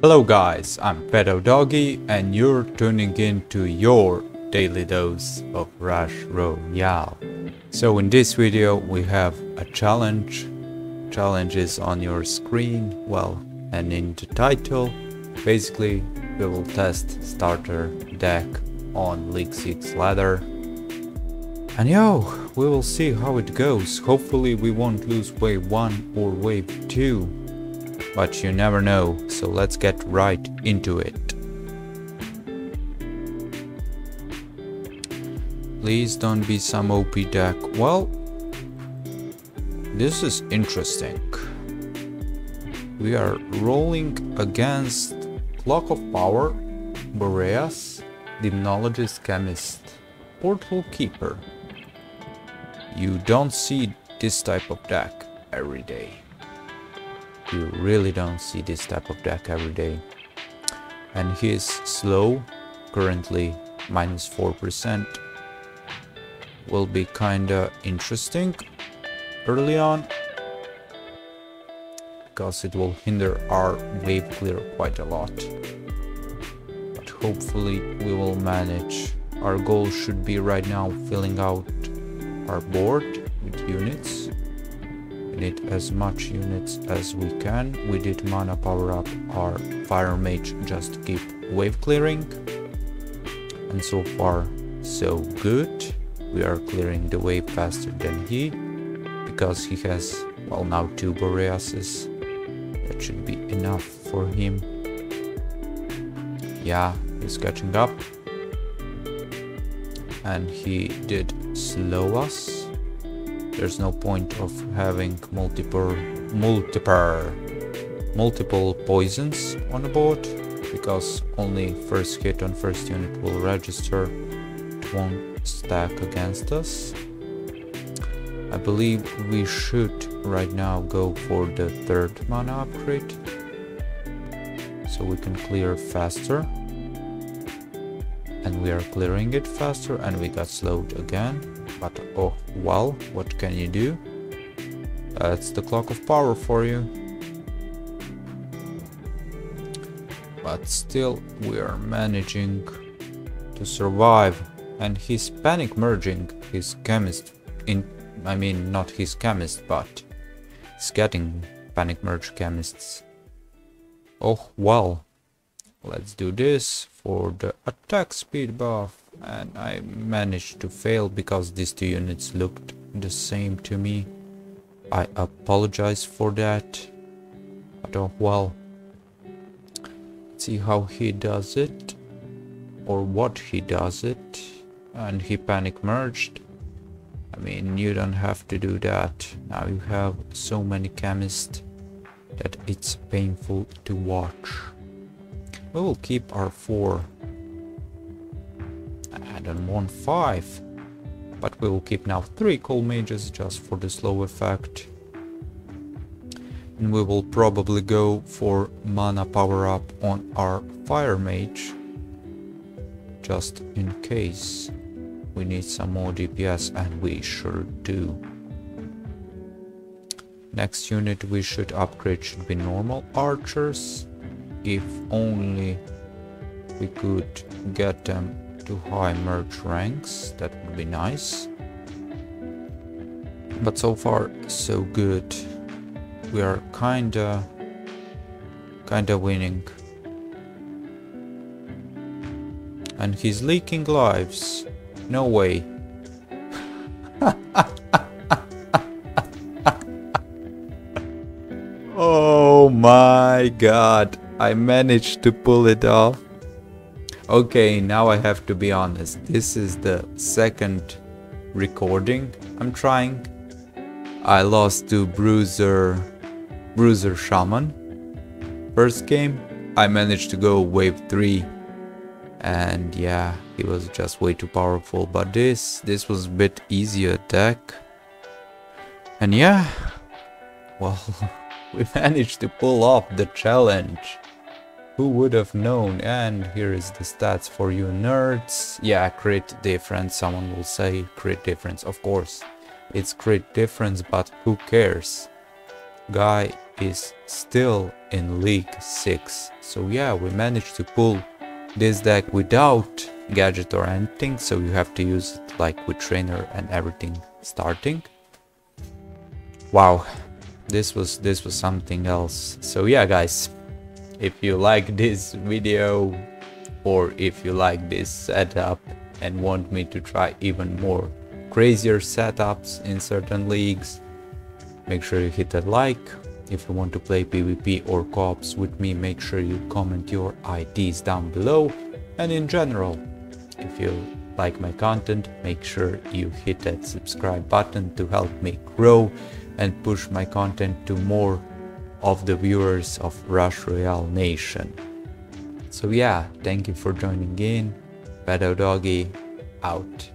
Hello guys, I'm FatO Dogy and you're tuning in to your daily dose of Rush Royale. So in this video we have a challenge. Challenge is on your screen, well, and in the title. Basically, we will test starter deck on League 6 ladder. And yo, we will see how it goes. Hopefully we won't lose wave 1 or wave 2 but you never know, so let's get right into it. Please don't be some OP deck. Well, this is interesting. We are rolling against Clock of Power, Boreas, Demonologist Chemist, Portal Keeper. You don't see this type of deck every day. You really don't see this type of deck every day. And he is slow, currently minus 4%. Will be kinda interesting early on. Because it will hinder our wave clear quite a lot. But hopefully we will manage. Our goal should be right now filling out our board with units need as much units as we can. We did mana power up our fire mage just keep wave clearing. And so far so good. We are clearing the wave faster than he because he has well now two Boreases. That should be enough for him. Yeah, he's catching up. And he did slow us there's no point of having multiple multiple multiple poisons on the board because only first hit on first unit will register it won't stack against us. I believe we should right now go for the third mana upgrade so we can clear faster. And we are clearing it faster and we got slowed again but oh well, what can you do? Uh, That's the clock of power for you. But still, we are managing to survive. And he's panic merging his chemist in... I mean, not his chemist, but he's getting panic merge chemists. Oh, well. Let's do this for the attack speed buff and I managed to fail because these two units looked the same to me. I apologize for that. But oh well. Let's see how he does it. Or what he does it. And he panic merged. I mean, you don't have to do that. Now you have so many chemists that it's painful to watch. We will keep our four and one five. But we will keep now three cold mages just for the slow effect. And we will probably go for mana power up on our fire mage. Just in case we need some more DPS and we sure do. Next unit we should upgrade should be normal archers. If only we could get them to high merge ranks. That would be nice. But so far, so good. We are kinda... kinda winning. And he's leaking lives. No way. oh my god. I managed to pull it off. Okay, now I have to be honest. This is the second recording I'm trying. I lost to Bruiser, Bruiser Shaman. First game, I managed to go wave 3. And yeah, he was just way too powerful. But this, this was a bit easier deck. And yeah, well, we managed to pull off the challenge. Who would have known? And here is the stats for you nerds. Yeah, crit difference, someone will say crit difference. Of course, it's crit difference, but who cares? Guy is still in League 6, So yeah, we managed to pull this deck without gadget or anything, so you have to use it like with trainer and everything starting. Wow, this was this was something else. So yeah guys, if you like this video or if you like this setup and want me to try even more crazier setups in certain leagues, make sure you hit that like. If you want to play PvP or co-ops with me, make sure you comment your IDs down below. And in general, if you like my content, make sure you hit that subscribe button to help me grow and push my content to more of the viewers of Rush Royale Nation. So yeah, thank you for joining in. FatO Dogy out.